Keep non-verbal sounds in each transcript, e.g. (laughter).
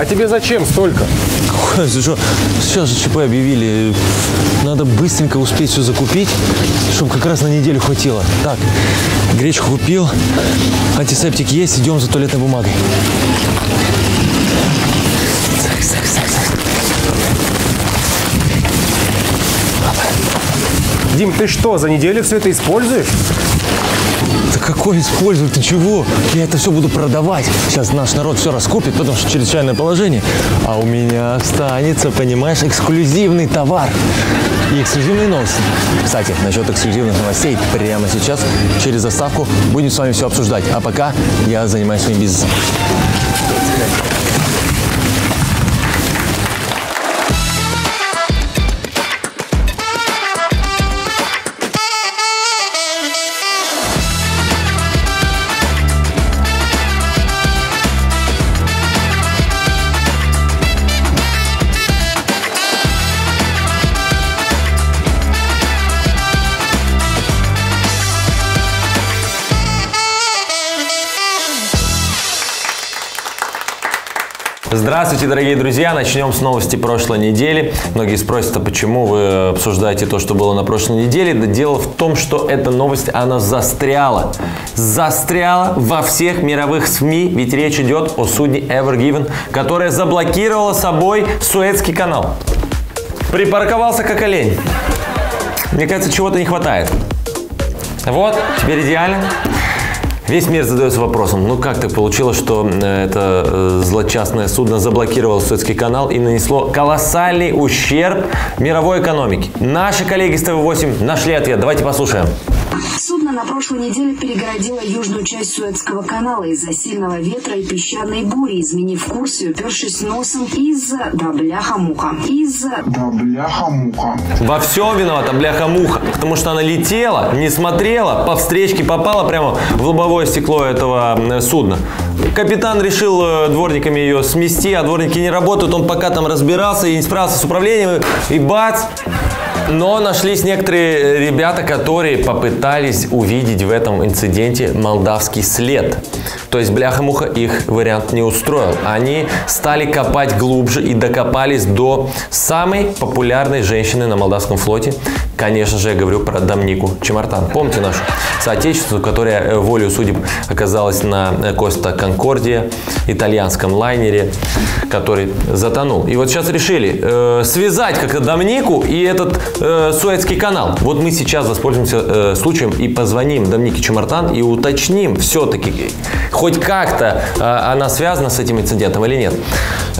А тебе зачем столько? Сейчас же ЧП объявили. Надо быстренько успеть все закупить, чтобы как раз на неделю хватило. Так, гречку купил, антисептик есть, идем за туалетной бумагой. Дим, ты что, за неделю все это используешь? Какой использовать? Ты чего? Я это все буду продавать. Сейчас наш народ все раскупит, потому что чрезвычайное положение. А у меня останется, понимаешь, эксклюзивный товар. И эксклюзивные новости. Кстати, насчет эксклюзивных новостей прямо сейчас через заставку будем с вами все обсуждать. А пока я занимаюсь своим бизнесом. Здравствуйте, дорогие друзья! Начнем с новости прошлой недели. Многие спросят, а почему вы обсуждаете то, что было на прошлой неделе? Да дело в том, что эта новость, она застряла. Застряла во всех мировых СМИ, ведь речь идет о судне Ever Given, которая заблокировала собой Суэцкий канал. Припарковался как олень. Мне кажется, чего-то не хватает. Вот, теперь идеально. Весь мир задается вопросом, ну как так получилось, что э, это э, злочастное судно заблокировало Суэцкий канал и нанесло колоссальный ущерб мировой экономике? Наши коллеги с ТВ-8 нашли ответ. Давайте послушаем. Судно на прошлой неделе перегородило южную часть Суэцкого канала из-за сильного ветра и песчаной бури, изменив курс и упершись носом из-за да бляха-муха. Из-за Да бляха-муха. Во всем виновата бляха-муха, потому что она летела, не смотрела, по встречке попала прямо в лобовое стекло этого э, судна. Капитан решил э, дворниками ее смести, а дворники не работают, он пока там разбирался и не справился с управлением, и бац, но нашлись некоторые ребята, которые попытались увидеть в этом инциденте молдавский след. То есть бляха-муха их вариант не устроил. Они стали копать глубже и докопались до самой популярной женщины на молдавском флоте. Конечно же, я говорю про Домнику Чемартан. Помните нашу соотечественницу, которая э, волею судеб оказалась на э, Коста Конкордия, итальянском лайнере, который затонул. И вот сейчас решили э, связать как-то Домнику и этот э, Суэцкий канал. Вот мы сейчас воспользуемся э, случаем и позвоним Домнике Чемартан и уточним все-таки, хоть как-то э, она связана с этим инцидентом или нет.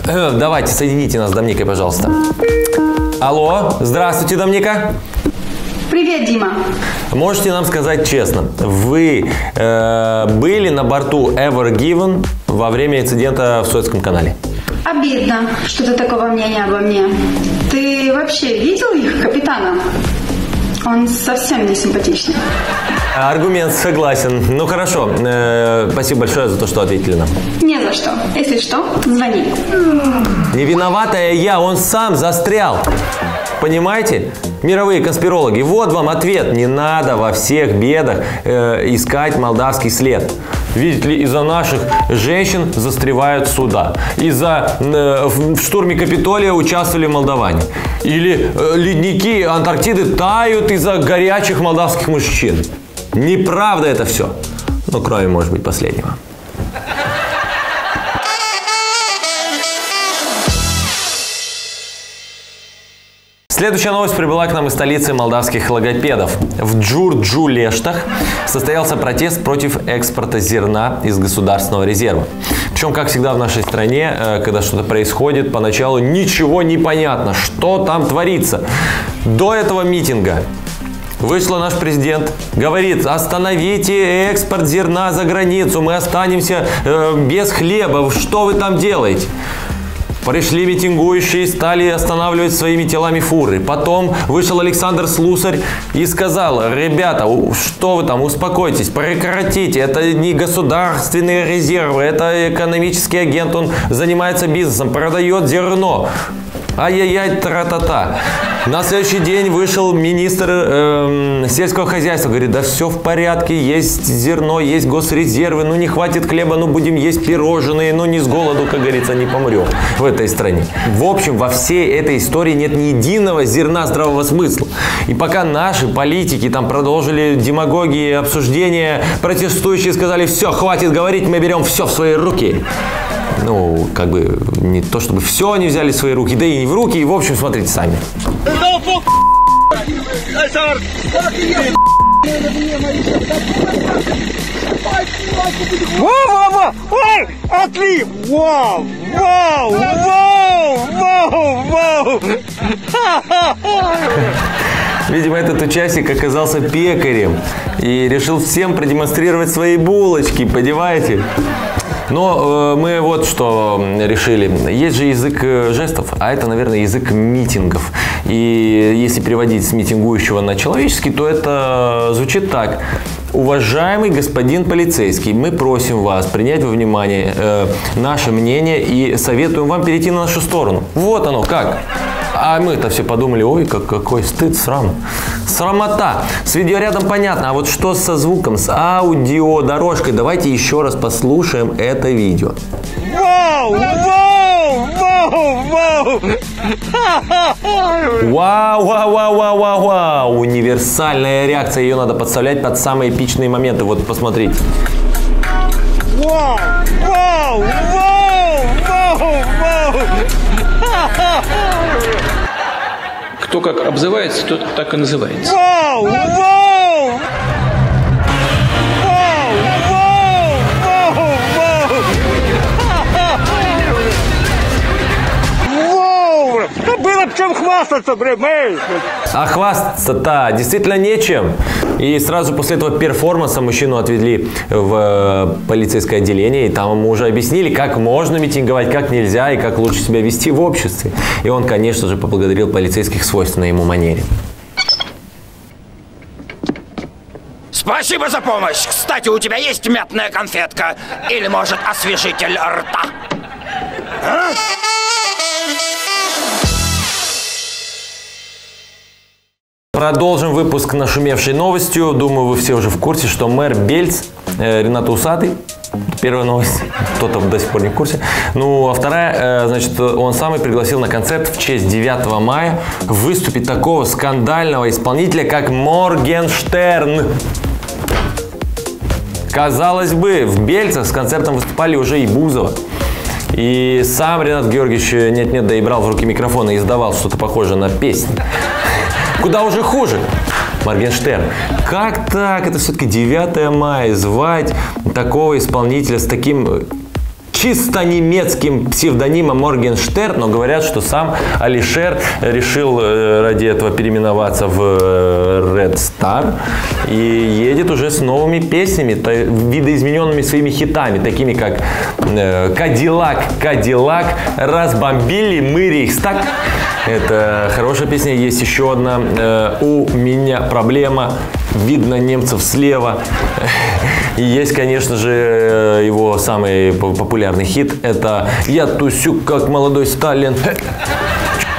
Э, давайте, соедините нас с Домникой, пожалуйста. Алло, здравствуйте, Домника. Привет, Дима. Можете нам сказать честно, вы э, были на борту Ever Given во время инцидента в Суэцком канале? Обидно, что ты такого мнения обо мне. Ты вообще видел их, капитана? Он совсем не симпатичный. Аргумент согласен. Ну хорошо, э, спасибо большое за то, что ответили нам. Не за что. Если что, звони. Не виноватая я, он сам застрял. Понимаете? Мировые конспирологи, вот вам ответ. Не надо во всех бедах э, искать молдавский след. Видите ли, из-за наших женщин застревают суда. Из-за э, в штурме Капитолия участвовали молдаване. Или э, ледники Антарктиды тают из-за горячих молдавских мужчин. Неправда это все. Ну, кроме, может быть, последнего. Следующая новость прибыла к нам из столицы молдавских логопедов. В Джурджу-Лештах состоялся протест против экспорта зерна из государственного резерва. Причем, как всегда в нашей стране, э, когда что-то происходит, поначалу ничего не понятно, что там творится. До этого митинга Вышла наш президент, говорит, остановите экспорт зерна за границу, мы останемся э, без хлеба, что вы там делаете? Пришли митингующие, стали останавливать своими телами фуры. Потом вышел Александр Слусарь и сказал, ребята, что вы там, успокойтесь, прекратите, это не государственные резервы, это экономический агент, он занимается бизнесом, продает зерно. Ай-яй-яй, тра-та-та. На следующий день вышел министр эм, сельского хозяйства. Говорит, да все в порядке, есть зерно, есть госрезервы, ну не хватит хлеба, ну будем есть пирожные, ну не с голоду, как говорится, не помрем в этой стране. В общем, во всей этой истории нет ни единого зерна здравого смысла. И пока наши политики там продолжили демагогии, обсуждения, протестующие сказали, все, хватит говорить, мы берем все в свои руки ну, как бы, не то чтобы все они взяли в свои руки, да и не в руки, и, в общем, смотрите сами. Во-во-во! Ой! Отлив! Вау! Вау! Вау! Вау! Вау! Видимо, этот участник оказался пекарем и решил всем продемонстрировать свои булочки, понимаете? Но э, мы вот что решили. Есть же язык э, жестов, а это, наверное, язык митингов. И если переводить с митингующего на человеческий, то это звучит так. Уважаемый господин полицейский, мы просим вас принять во внимание э, наше мнение и советуем вам перейти на нашу сторону. Вот оно как. А мы-то все подумали, ой, как, какой стыд, срам. Срамота. С видеорядом понятно, а вот что со звуком, с аудиодорожкой? Давайте еще раз послушаем это видео. Вау! Вау! Вау! Вау! Вау, вау, вау, вау, вау, вау. Универсальная реакция. Ее надо подставлять под самые эпичные моменты. Вот посмотрите. Вау! Вау! Вау! Вау! Вау! Кто как обзывается, тот так и называется. Вау! Вау! Вау! Вау! Вау! Вау! Да было в чем хвастаться, блин! А хвастаться-то действительно нечем. И сразу после этого перформанса мужчину отвели в э, полицейское отделение, и там ему уже объяснили, как можно митинговать, как нельзя, и как лучше себя вести в обществе. И он, конечно же, поблагодарил полицейских свойственной ему манере. Спасибо за помощь. Кстати, у тебя есть мятная конфетка? Или, может, освежитель рта? Продолжим выпуск нашумевшей новостью. Думаю, вы все уже в курсе, что мэр Бельц, э, Ренат Усатый, Первая новость, кто-то до сих пор не в курсе. Ну, а вторая, э, значит, он самый пригласил на концерт в честь 9 мая выступить такого скандального исполнителя, как Моргенштерн. Казалось бы, в Бельцах с концертом выступали уже и Бузова. И сам Ренат Георгиевич нет-нет, да и брал в руки микрофон и издавал что-то похожее на песни. Куда уже хуже. Моргенштерн. Как так? Это все-таки 9 мая. Звать такого исполнителя с таким э, чисто немецким псевдонимом Моргенштерн, но говорят, что сам Алишер решил э, ради этого переименоваться в э, Red Star и едет уже с новыми песнями, видоизмененными своими хитами, такими как э, Кадиллак, Кадиллак, разбомбили мы Рейхстаг. Это хорошая песня. Есть еще одна. У меня проблема. Видно немцев слева. И есть, конечно же, э, его самый популярный хит. Это «Я тусю, как молодой Сталин».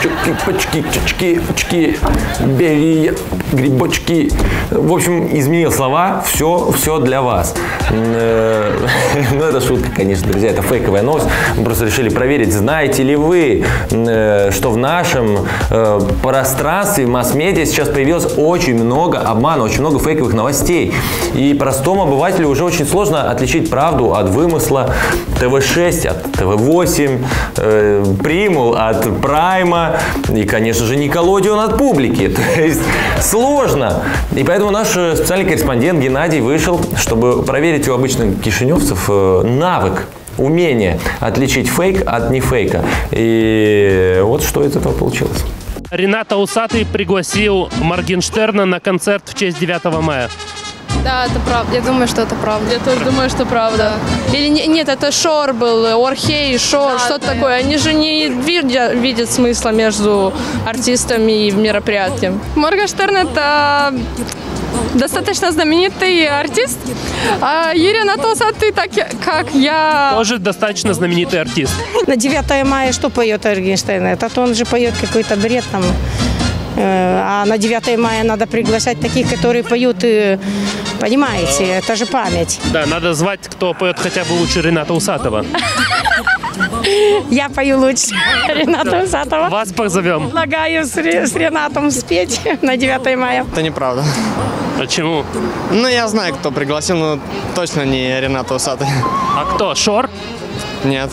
Чуки, пачки, чучки, чки, бери грибочки. В общем, изменил слова. Все, все для вас. Э, (laughs) Ну, это шутка, конечно, друзья. Это фейковая новость. Мы просто решили проверить, знаете ли вы, э, что в нашем э, пространстве, в масс-медиа сейчас появилось очень много обмана, очень много фейковых новостей. И простому обывателю уже очень сложно отличить правду от вымысла. ТВ-6 от ТВ-8, э, Примул от Прайма и, конечно же, Николодион от публики. (laughs) То есть сложно. И поэтому наш э, специальный корреспондент Геннадий вышел, чтобы проверить у обычных кишиневцев э, навык умение отличить фейк от нефейка. И вот что из этого получилось. Рената Усатый пригласил Моргенштерна на концерт в честь 9 мая. Да, это правда. Я думаю, что это правда. Я тоже думаю, что правда. Или не- нет, это Шор был, Орхей, Шор, Да, что-то да. такое. Они же не видят, видят смысла между артистами и мероприятием. Моргенштерн это достаточно знаменитый артист. А Ирина Толсаты, так я- как я... Тоже достаточно знаменитый артист. На 9 мая что поет Эргенштейн? Этот он же поет какой-то бред там. Э, А на 9 мая надо приглашать таких, которые поют, понимаете, это же память. Да, надо звать, кто поет хотя бы лучше Рената Усатова. Я пою лучше Рената Усатова. Вас позовем. Предлагаю с, с Ренатом спеть (laughs) на 9 мая. Это неправда. Почему? Ну, я знаю, кто пригласил, но точно не Рената Усатый. А кто? Шор? Нет.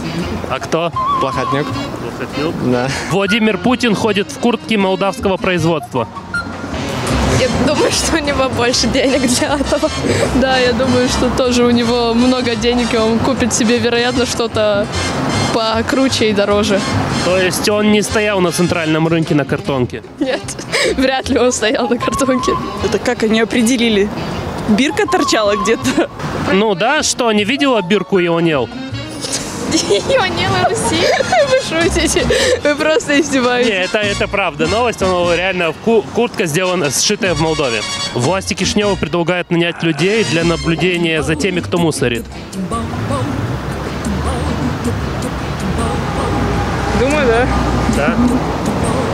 А кто? Плохотнюк. Плохотнюк? Да. Владимир Путин ходит в куртке молдавского производства. Я думаю, что у него больше денег для этого. Да, я думаю, что тоже у него много денег, и он купит себе, вероятно, что-то покруче и дороже. То есть он не стоял на центральном рынке на картонке. Нет, (laughs) вряд ли он стоял на картонке. Это как они определили? Бирка торчала где-то. Ну да, что, не видела бирку Ионел? Ионела Руси? Вы шутите? Вы просто Не, издеваетесь. это, это правда. Новость, она реально ку- куртка сделана, сшитая в Молдове. Власти Кишнева предлагают нанять людей для наблюдения за теми, кто мусорит. Думаю, да. Да?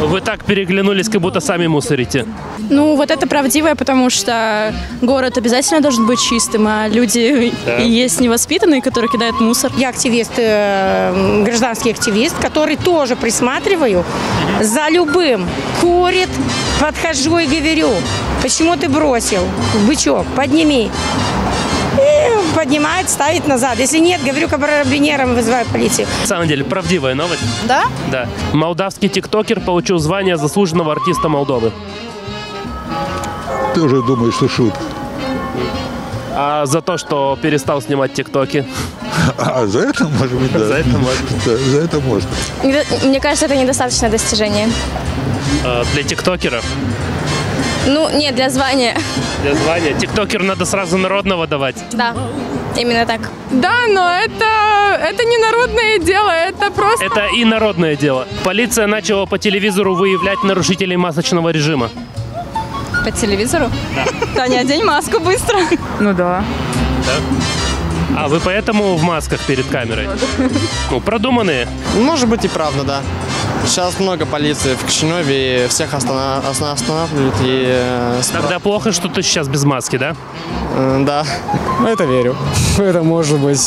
Вы так переглянулись, как будто сами мусорите. Ну, вот это правдивое, потому что город обязательно должен быть чистым, а люди Да. и есть невоспитанные, которые кидают мусор. Я активист, э, гражданский активист, который тоже присматриваю за любым. Курит, подхожу и говорю, почему ты бросил? Бычок, подними. Поднимает, ставит назад. Если нет, говорю карабинерам, вызываю полицию. На самом деле, правдивая новость. Да? Да. Молдавский тиктокер получил звание заслуженного артиста Молдовы. Тоже думаю, что шутка. А за то, что перестал снимать тиктоки. (laughs) А (laughs) за это, может быть, да. За это можно. Да, за это можно. Мне кажется, это недостаточное достижение. А, Для тиктокера. Ну, нет, для звания. Для звания. Тиктокеру надо сразу народного давать. Да, именно так. Да, но это, это не народное дело, это просто... Это и народное дело. Полиция начала по телевизору выявлять нарушителей масочного режима. По телевизору? Да. Таня, одень маску быстро. Ну да. Да? А вы поэтому в масках перед камерой? Ну, продуманные. Может быть и правда, да. Сейчас много полиции в Кишиневе, и всех остана- оста- останавливают и... э, Тогда плохо, что ты сейчас без маски, да? Да. Это верю. (laughs) Это может быть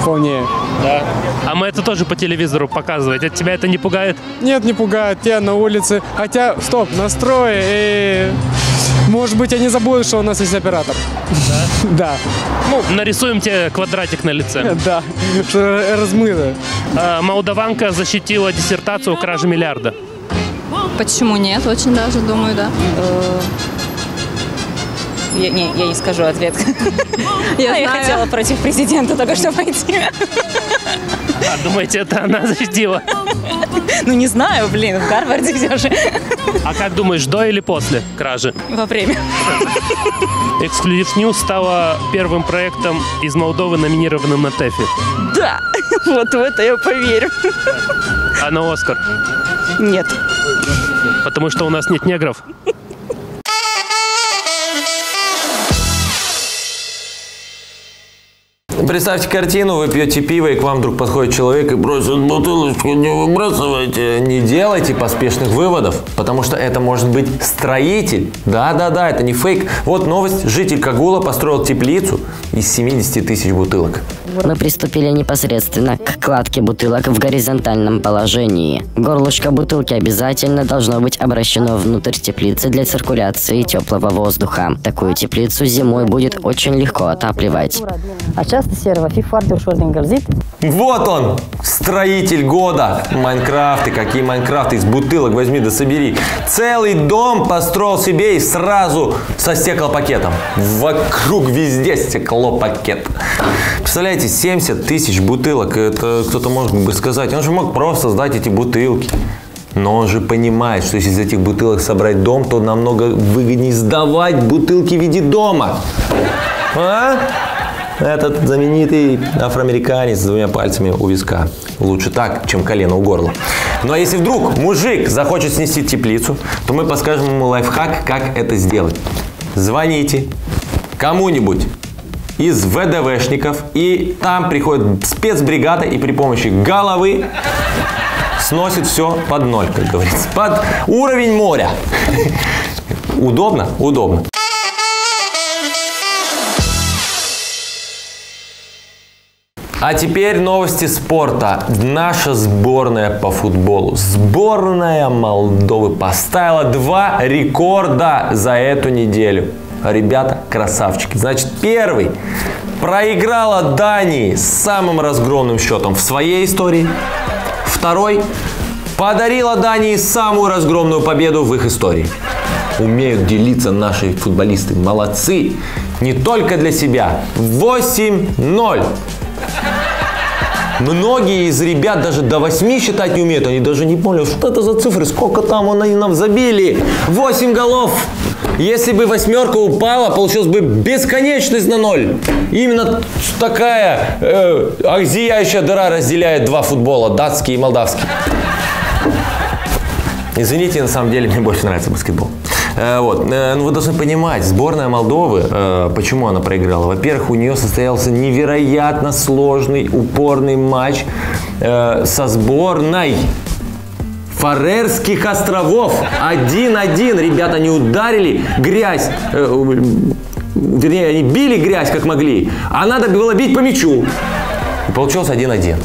вполне. Да. А мы это тоже по телевизору показывать. От тебя это не пугает? Нет, не пугает. Я на улице. Хотя, стоп, настрой. И... Может быть, они забудут, что у нас есть оператор. Да? (laughs) Да. Ну, нарисуем тебе квадратик на лице. (laughs) Да, что размыто. А, Молдаванка защитила диссертацию о краже миллиарда. Почему нет? Очень даже, думаю, да. Я, не, я не скажу ответ. (laughs) Я А я хотела против президента только что пойти. А думаете, это она защитила? Ну не знаю, блин, в Гарварде где же. А как думаешь, до или после кражи? Во время. Эксклюзив News стала первым проектом из Молдовы, номинированным на ТЭФе. Да, (laughs) вот в это я поверю. А на Оскар? Нет. Потому что у нас нет негров. Представьте картину, вы пьете пиво, и к вам вдруг подходит человек и бросит бутылочку, не выбрасывайте. Не делайте поспешных выводов, потому что это может быть строитель. Да-да-да, это не фейк. Вот новость. Житель Кагула построил теплицу из 70 тысяч бутылок. Мы приступили непосредственно к кладке бутылок в горизонтальном положении. Горлышко бутылки обязательно должно быть обращено внутрь теплицы для циркуляции теплого воздуха. Такую теплицу зимой будет очень легко отапливать. Această seră foarte ușor de încălzit. Вот он, строитель года. Майнкрафты, какие Майнкрафты, из бутылок возьми да собери. Целый дом построил себе и сразу со стеклопакетом. Вокруг везде стеклопакет. Представляете, 70 тысяч бутылок, это кто-то может бы сказать, он же мог просто сдать эти бутылки. Но он же понимает, что если из этих бутылок собрать дом, то намного выгоднее сдавать бутылки в виде дома. А? Этот знаменитый афроамериканец с двумя пальцами у виска. Лучше так, чем колено у горла. Ну а если вдруг мужик захочет снести теплицу, то мы подскажем ему лайфхак, как это сделать. звоните кому-нибудь из ВДВшников, и там приходит спецбригада, и при помощи головы сносит все под ноль, как говорится. Под уровень моря. Удобно? Удобно. А теперь новости спорта. Наша сборная по футболу. Сборная Молдовы поставила два рекорда за эту неделю. Ребята, красавчики. Значит, первый. Проиграла Дании с самым разгромным счетом в своей истории. Второй. Подарила Дании самую разгромную победу в их истории. Умеют делиться наши футболисты. Молодцы. Не только для себя. 8-0. Многие из ребят даже до 8 считать не умеют. Они даже не поняли, что это за цифры, сколько там они нам забили. 8 голов. Если бы восьмерка упала, получилась бы бесконечность на ноль. Именно такая э, зияющая дыра разделяет два футбола, датский и молдавский. Извините, на самом деле мне больше нравится баскетбол. Э, Вот. Э, Ну, вы должны понимать, сборная Молдовы, э, почему она проиграла? Во-первых, у нее состоялся невероятно сложный, упорный матч со сборной Фарерских островов. 1-1. Ребята не ударили грязь. Вернее, они били грязь, как могли. А надо было бить по мячу. И получилось 1-1.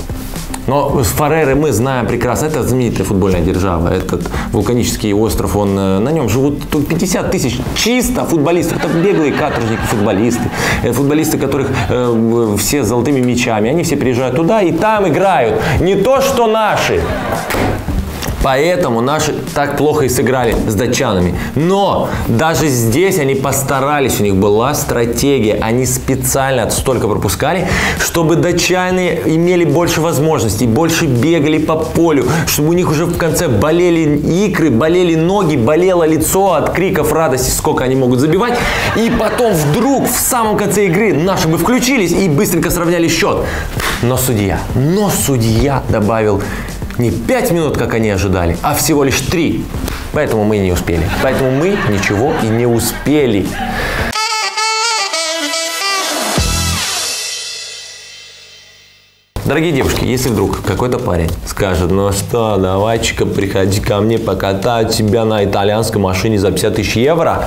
Но Фареры мы знаем прекрасно, это знаменитая футбольная держава, этот вулканический остров, он, э, на нем живут тут 50 тысяч чисто футболистов, это беглые каторжники футболисты, это футболисты, которых э, все с золотыми мячами, они все приезжают туда и там играют, не то что наши. Поэтому наши так плохо и сыграли с датчанами. Но даже здесь они постарались, у них была стратегия. Они специально столько пропускали, чтобы датчане имели больше возможностей, больше бегали по полю, чтобы у них уже в конце болели икры, болели ноги, болело лицо от криков радости, сколько они могут забивать. И потом вдруг в самом конце игры наши бы включились и быстренько сравняли счет. Но судья, но судья добавил не 5 минут, как они ожидали, а всего лишь 3. Поэтому мы не успели. Поэтому мы ничего и не успели. Дорогие девушки, если вдруг какой-то парень скажет, ну что, давай-ка приходи ко мне, покатаю тебя на итальянской машине за 50 тысяч евро,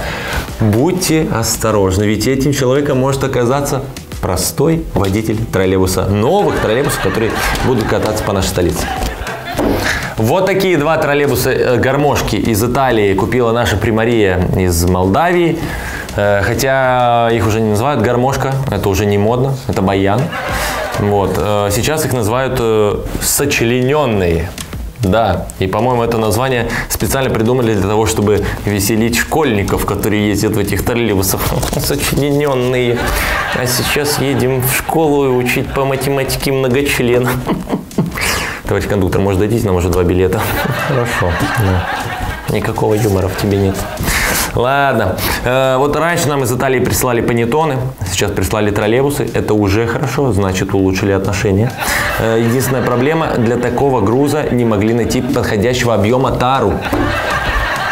будьте осторожны, ведь этим человеком может оказаться простой водитель троллейбуса, новых троллейбусов, которые будут кататься по нашей столице. Вот такие два троллейбуса э, гармошки из Италии купила наша примария из Молдавии. Э, Хотя их уже не называют гармошка, это уже не модно, это баян. Вот. э, Сейчас их называют сочлененные. Да, и, по-моему, это название специально придумали для того, чтобы веселить школьников, которые ездят в этих троллейбусах. (laughs) Сочлененные. А сейчас едем в школу и учить по математике многочлен. (laughs) Товарищ кондуктор, может, дадите нам уже два билета? Хорошо. Никакого юмора в тебе нет. Ладно. Э, вот раньше нам из Италии прислали панеттоны, сейчас прислали троллейбусы. Это уже хорошо, значит, улучшили отношения. Э, единственная проблема, для такого груза не могли найти подходящего объема тару.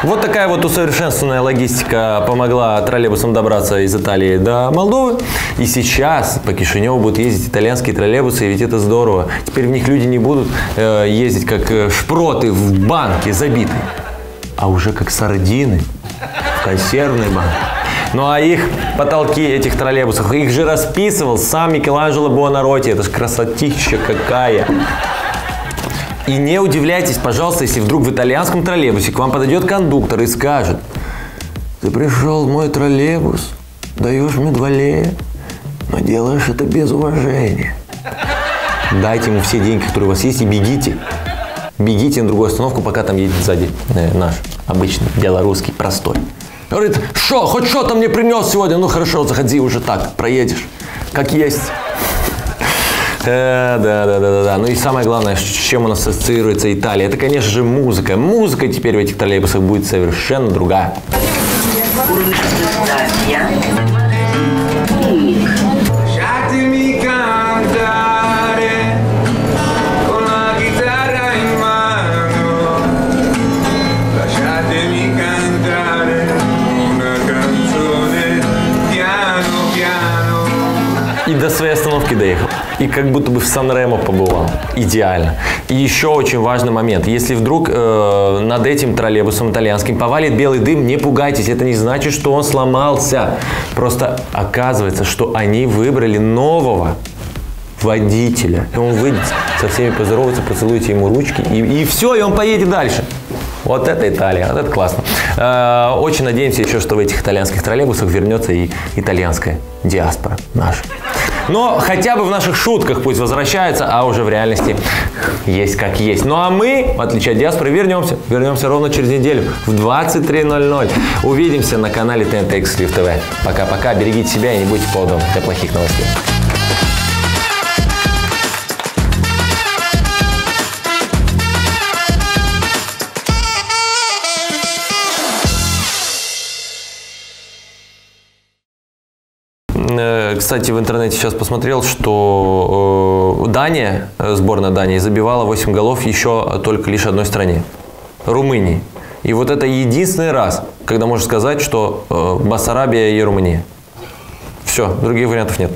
Вот такая вот усовершенствованная логистика помогла троллейбусам добраться из Италии до Молдовы. И сейчас по Кишиневу будут ездить итальянские троллейбусы, ведь это здорово. Теперь в них люди не будут э, ездить как э, шпроты в банке забитые, а уже как сардины в консервной банке. Ну а их потолки этих троллейбусов, их же расписывал сам Микеланджело Буонаротти. Это ж красотища какая. И не удивляйтесь, пожалуйста, если вдруг в итальянском троллейбусе к вам подойдет кондуктор и скажет, ты пришел в мой троллейбус, даешь мне двалея, но делаешь это без уважения. Дайте ему все деньги, которые у вас есть, и бегите. Бегите на другую остановку, пока там едет сзади э, наш обычный белорусский простой. Говорит, что, хоть что-то мне принес сегодня? Ну хорошо, заходи уже так, проедешь, как есть. Да, да, да, да, да. Ну и самое главное, с чем у нас ассоциируется Италия, это, конечно же, музыка. Музыка теперь в этих троллейбусах будет совершенно другая. И до своей остановки доехал и как будто бы в Сан-Ремо побывал. Идеально. И еще очень важный момент. Если вдруг э, над этим троллейбусом итальянским повалит белый дым, не пугайтесь. Это не значит, что он сломался. Просто оказывается, что они выбрали нового водителя. И он выйдет со всеми поздороваться, поцелуйте ему ручки, и, и все, и он поедет дальше. Вот это Италия, вот это классно. Э, Очень надеемся еще, что в этих итальянских троллейбусах вернется и итальянская диаспора наша. Но хотя бы в наших шутках пусть возвращается, а уже в реальности есть как есть. Ну а мы, в отличие от диаспоры, вернемся. Вернемся ровно через неделю в 23.00. Увидимся на канале ТНТ Эксклюзив ТВ. Пока-пока, берегите себя и не будьте поводом для плохих новостей. Кстати, в интернете сейчас посмотрел, что э, Дания, э, сборная Дании, забивала 8 голов еще только лишь одной стране – Румынии. И вот это единственный раз, когда можно сказать, что э, Басарабия и Румыния. Все, других вариантов нет.